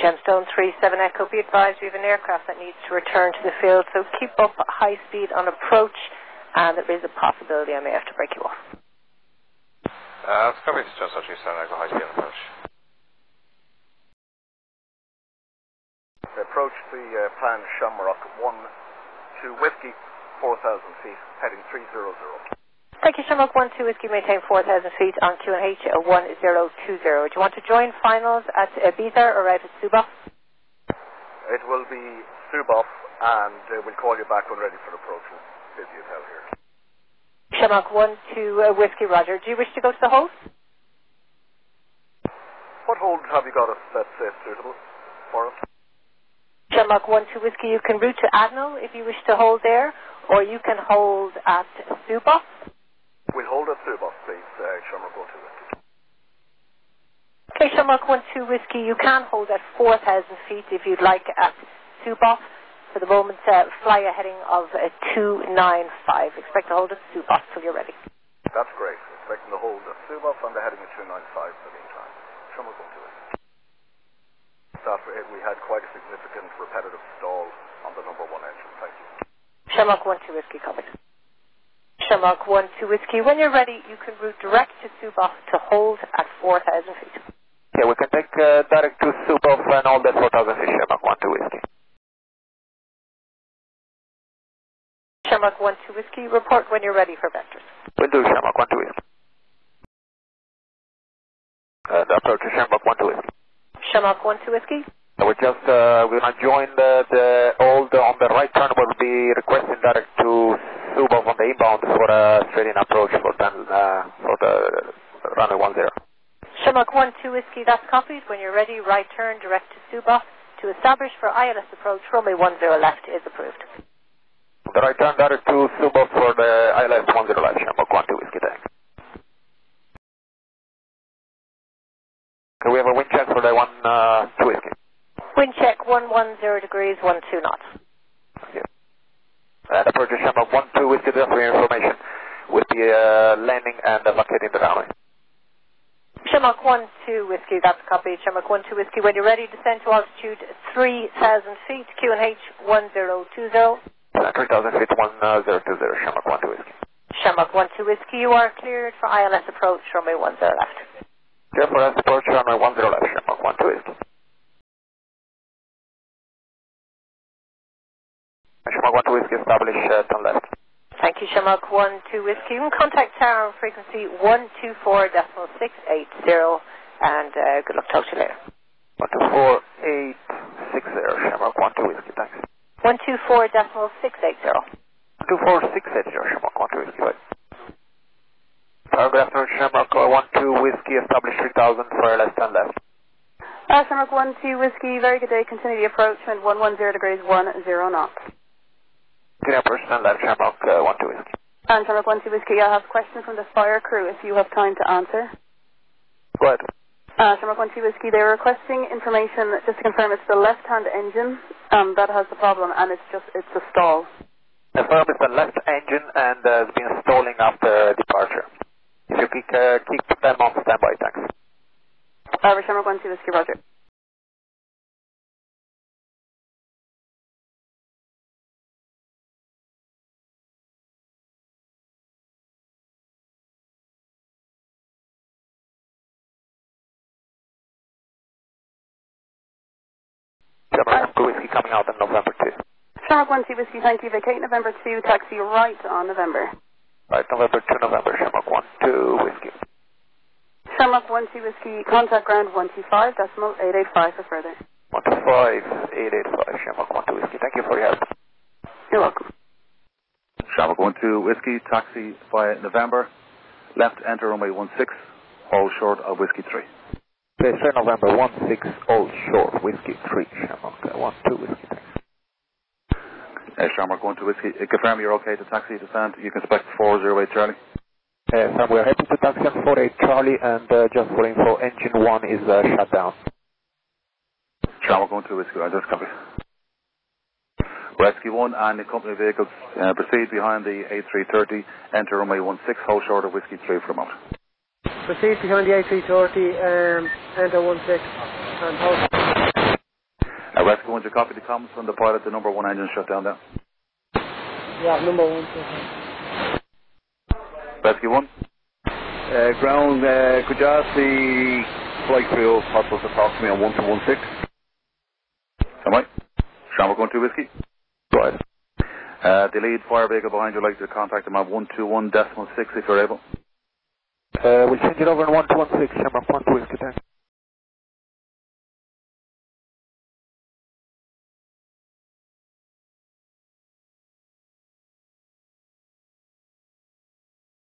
Gemstone 37 Echo, be advised we have an aircraft that needs to return to the field, so keep up high speed on approach, and there is a possibility I may have to break you off. Uh, it's coming to just actually sound like a high speed on approach. Approach the uh, planned Shamrock 1 to Whiskey, 4,000 feet, heading 300. Thank you, Shamrock 1 2 Whiskey, maintain 4,000 feet on QNH 1020. Do you want to join finals at Ibiza or out at Suboff? It will be Suboff, and uh, we'll call you back when ready for approach. Busy as hell here. Shamrock 1 2 uh, Whiskey, Roger. Do you wish to go to the host? What hold have you got us that's uh, suitable for us? Shamrock 1 2 Whiskey, you can route to Admiral if you wish to hold there, or you can hold at Suboff. We'll hold at Suboff, please, uh, Shamrock 1 2 Whiskey. Okay, Shamrock 1 2 Whiskey, you can hold at 4,000 feet if you'd like at Suboff. For the moment, uh, fly a heading of uh, 295. Expect to hold at Suboff till you're ready. That's great. Expecting to hold at Suboff and the heading at 295 in the meantime. Shamrock 1 2 Whiskey. That, uh, we had quite a significant repetitive stall on the number one engine. Thank you. Shamrock 1 2 Whiskey covered. Shamrock 1 2 Whiskey, when you're ready, you can route direct to Suboff to hold at 4,000 feet. Yeah, we can take uh, direct to Suboff and all that 4,000 feet, Shamrock 1 2 Whiskey. Shamrock 1 2 Whiskey, report when you're ready for vectors. We'll do Shamrock 1 2 Whiskey. And approach to Shamrock 1 2 Whiskey. Shamrock 1 2 Whiskey, So we just, uh, we're to join the, the old, on the right turn, we'll be requesting direct to Suboff on the inbound for a straight in approach for, then, uh, for the runway 10. Shamrock 1 2 Whiskey, that's copied. When you're ready, right turn direct to Suboff to establish for ILS approach, runway 10 left is approved. The right turn direct to Suboff for the ILS 10 left, Shamrock 1 2 Whiskey, thanks. Okay, we have a wind check for the 1 uh, 2 Whiskey. Wind check 110 degrees, 12 knots. Yeah. And approach to Shamrock 1 2 Whiskey, your information, will be uh, landing and uh, vacating the runway. Shamrock 1 2 Whiskey, that's copied. Shamrock 1 2 Whiskey, when you're ready, descend to altitude 3,000 feet, QNH 1020. Uh, 3,000 feet, 1020, Shamrock 1 2 Whiskey. Shamrock 1 2 Whiskey, you are cleared for ILS approach, runway 10 left. For approach runway 10 left, Shamrock 1 2 Whiskey. Shamrock 1 2 Whiskey, establish uh, turn left. Thank you, Shamrock 1 2 Whiskey. You can contact tower on frequency 124.680 and uh, good luck. Talk to you later. 124860, Shamrock 1 2 Whiskey, thanks. 124.680. 24680, Shamrock 1 2 Whiskey, right. Paragraph note, Shamrock uh, 1 2 Whiskey, establish 3000 for LS 10 left. Uh, Shamrock 1 2 Whiskey, very good day. Continue the approach, wind 110 degrees 10 knots. Approach 10 left, Shamrock uh, 1 2 Whiskey. And Shamrock 1 2 Whiskey, I have a question from the fire crew if you have time to answer. Go ahead. Uh, Shamrock 1 2 Whiskey, they were requesting information just to confirm it's the left hand engine um, that has the problem and it's just it's a stall. Affirm it's the left engine and uh, has been stalling after departure. If you keep, uh, keep them on standby, thanks. Uh, Shamrock 1 2 Whiskey, Roger. Shamrock 2 Whiskey coming out on November 2. Shamrock 1 2 Whiskey, thank you. Vacate November 2, taxi right on November. Right, November 2, November, Shamrock 1 2 Whiskey. Shamrock 1 2 Whiskey, contact ground 125, decimal 885 for further. 125885, Shamrock 1 2 Whiskey. Thank you for your help. You're welcome. Shamrock 1 2 Whiskey, taxi via November. Left enter runway 16, all short of Whiskey 3. Okay, sir, November 160 short, Whiskey 3, Shamrock uh, 1 2 Whiskey, thanks. Uh, Shamrock 1 2 Whiskey, uh, confirm you're okay to taxi descend. You can expect 408 Charlie. Uh, sir, we are happy to taxi on 48 Charlie and uh, just for info, engine 1 is uh, shut down. Shamrock 1 2 Whiskey, I just copy. Rescue 1 and the company vehicles uh, proceed behind the A330, enter runway 16, hold short of Whiskey 3 for a moment. Proceed behind the A330, um, enter 16 and hold. Uh, Rescue 1, you copy the comments from the pilot, the number one engine shut down there. Yeah, number one. Rescue 1. Uh, ground, uh, could you ask the flight crew if possible to talk to me on 1216? Am I? Shamrock 1 2 Whiskey. Go ahead. Uh, the lead fire vehicle behind you, like to contact them at 121 decimal 6 if you're able. Uh, we'll change it over in 1216, Shamrock 1 to Whiskey, thanks.